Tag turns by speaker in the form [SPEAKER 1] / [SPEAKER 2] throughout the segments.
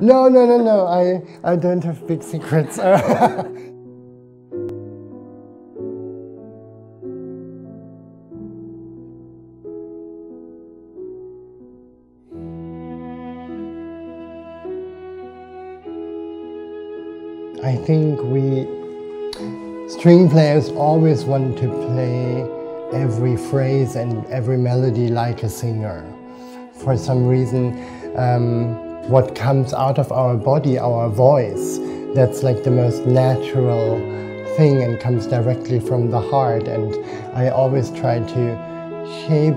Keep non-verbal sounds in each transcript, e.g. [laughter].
[SPEAKER 1] no, no, no, no. I, I don't have big secrets. [laughs] I think we string players always want to play every phrase and every melody like a singer. For some reason, um, what comes out of our body, our voice, that's like the most natural thing and comes directly from the heart. And I always try to shape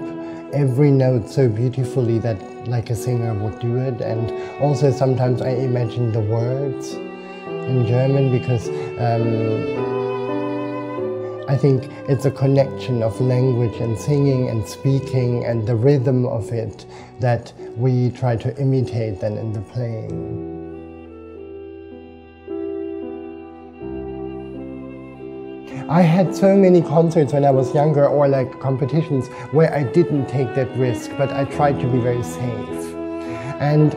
[SPEAKER 1] every note so beautifully that like a singer would do it. And also sometimes I imagine the words in German because um, I think it's a connection of language and singing and speaking and the rhythm of it that we try to imitate then in the playing. I had so many concerts when I was younger or like competitions where I didn't take that risk, but I tried to be very safe. And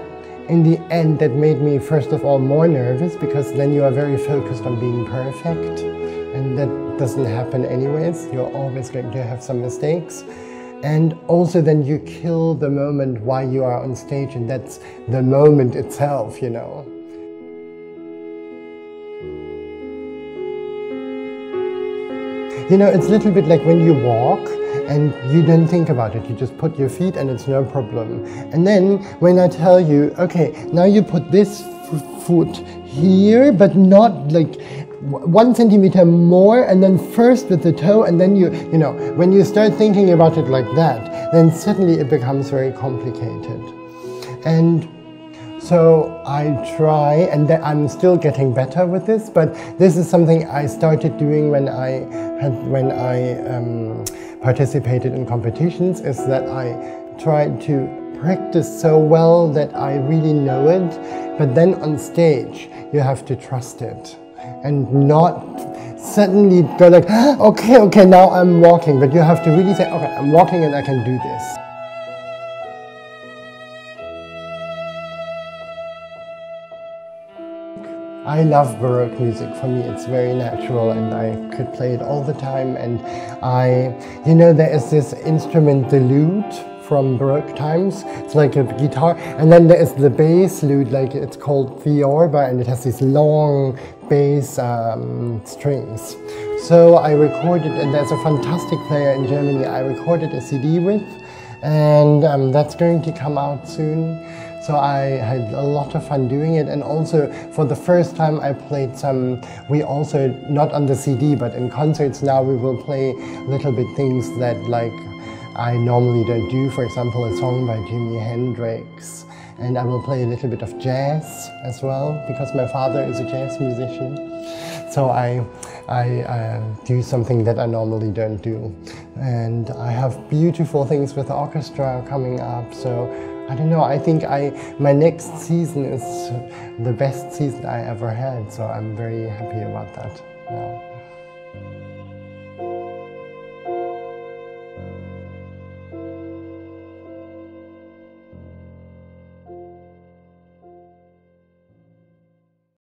[SPEAKER 1] in the end, that made me, first of all, more nervous because then you are very focused on being perfect. And that doesn't happen anyways. You're always going to have some mistakes. And also then you kill the moment while you are on stage and that's the moment itself, you know. You know, it's a little bit like when you walk and you don't think about it. You just put your feet and it's no problem. And then when I tell you, okay, now you put this foot here, but not like one centimeter more and then first with the toe and then you, you know, when you start thinking about it like that, then suddenly it becomes very complicated. And so I try, and I'm still getting better with this, but this is something I started doing when I had, when I um, participated in competitions is that I tried to practice so well that I really know it, but then on stage you have to trust it and not suddenly go like, [gasps] okay, okay, now I'm walking, but you have to really say, okay, I'm walking and I can do this. I love Baroque music. For me, it's very natural and I could play it all the time. And I, you know, there is this instrument, the lute from Baroque times. It's like a guitar. And then there is the bass lute, like it's called theorba, and it has these long bass um, strings. So I recorded, and there's a fantastic player in Germany I recorded a CD with, and um, that's going to come out soon. So I had a lot of fun doing it and also for the first time I played some, we also, not on the CD, but in concerts now we will play little bit things that like I normally don't do. For example, a song by Jimi Hendrix. And I will play a little bit of jazz as well because my father is a jazz musician. So I, I uh, do something that I normally don't do. And I have beautiful things with the orchestra coming up. So I don't know, I think I my next season is the best season I ever had, so I'm very happy about that. Yeah.